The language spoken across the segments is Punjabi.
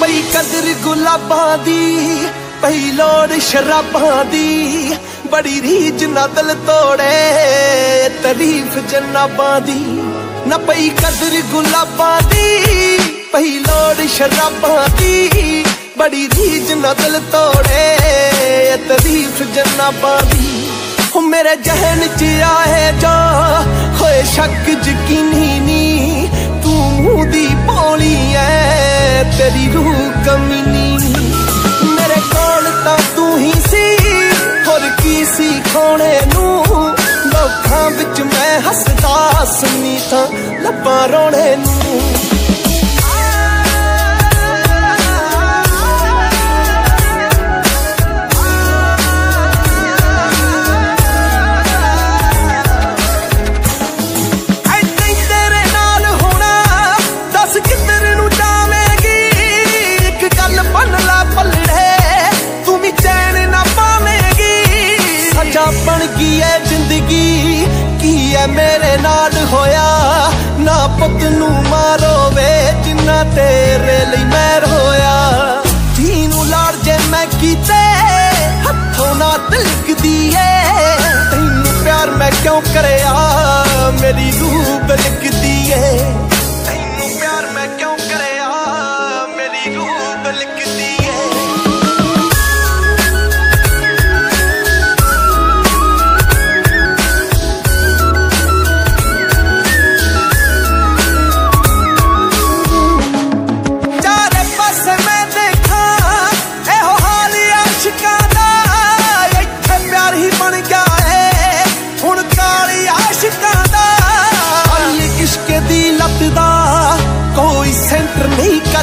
ਪਈ ਕਦਰ ਗੁਲਾਬਾਂ ਦੀ, ਪਈ ਲੋੜ ਸ਼ਰਾਬਾਂ ਦੀ। ਬੜੀ ਰੀਜ ਨਾ ਦਿਲ ਤੋੜੇ, ਤਾਰੀਫ ਜਨਾਬਾਂ ਦੀ। ਨਾ ਪਈ ਕਦਰ ਗੁਲਾਬਾਂ ਦੀ, ਪਈ ਲੋੜ ਸ਼ਰਾਬਾਂ ਦੀ। ਬੜੀ ਰੀਜ ਨਾ ਦਿਲ ਤੋੜੇ, ਤਾਰੀਫ ਜਨਾਬਾਂ ਦੀ। ਹੋ ਮੇਰੇ ਜਹਨ ਚ ਆਏ ਜਾ, ਹੋਏ ਸ਼ੱਕ ਯਕੀਨੀ ਨੀ। ਤੇਰੀ ਰੂਹ ਕਮੀਨੀ। ਮੇਰੇ ਕੋਲ ਤਾਂ ਤੂੰ ਹੀ ਸੀ। ਹੋਰ ਕੀ ਸੀ ਖੋਣੇ ਨੂੰ? ਲੋਕਾਂ ਵਿੱਚ ਮੈਂ ਹੱਸਦਾ ਸੁਣੀ ਲੱਭਾਂ ਰੋਣੇ ਨੂੰ। ਕਰਿਆ ਮੇਰੀ ਰੂਹ ਬਲਕਦੀ ਏ।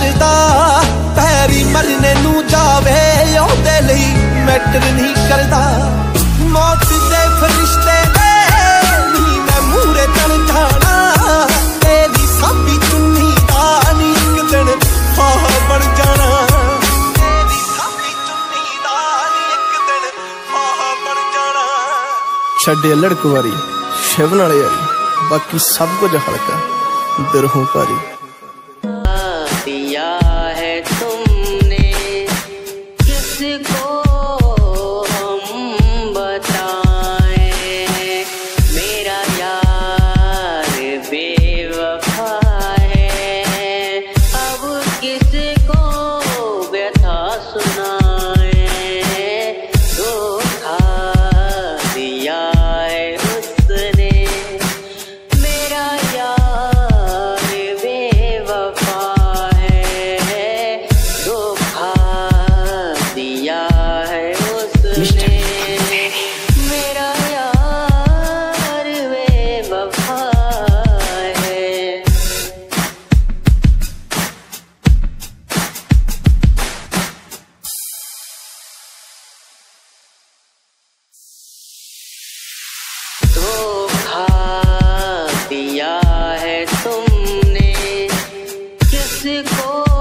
ਕਰਦਾ, ਪੈਰੀ ਮਰਨੇ ਨੂੰ ਜਾਵੇ, ਉਹਦੇ ਲਈ ਮੈਟਰ ਨਹੀਂ ਕਰਦਾ। ਮੌਤ ਦੇ ਫਰਿਸ਼ਤੇ ਨੇ ਮੈਂ ਮੂਰੇ ਤਣ ਜਾਣਾ। ਤੇਰੀ ਸਾਬੀ ਚੁੰਨੀ ਦਾ ਨੀ ਇੱਕ ਦਿਨ ਫਾਹ ਬਣ ਜਾਣਾ। ਤੇਰੀ ਸਾਬੀ ਚੁੰਨੀ ਦਾ ਨੀ ਇੱਕ ਦਿਨ ਫਾਹ ਬਣ ਜਾਣਾ। ਛੱਡੇ ਲੜਕ ਵਾਰੀ ਸ਼ਿਵ ਨਾਲੇ ਆਈ, ਬਾਕੀ ਸਭ ਕੁਝ ਹਲਕਾ ਦਿਰਹੋਂ ਭਾਰੀ। Sophia. musical.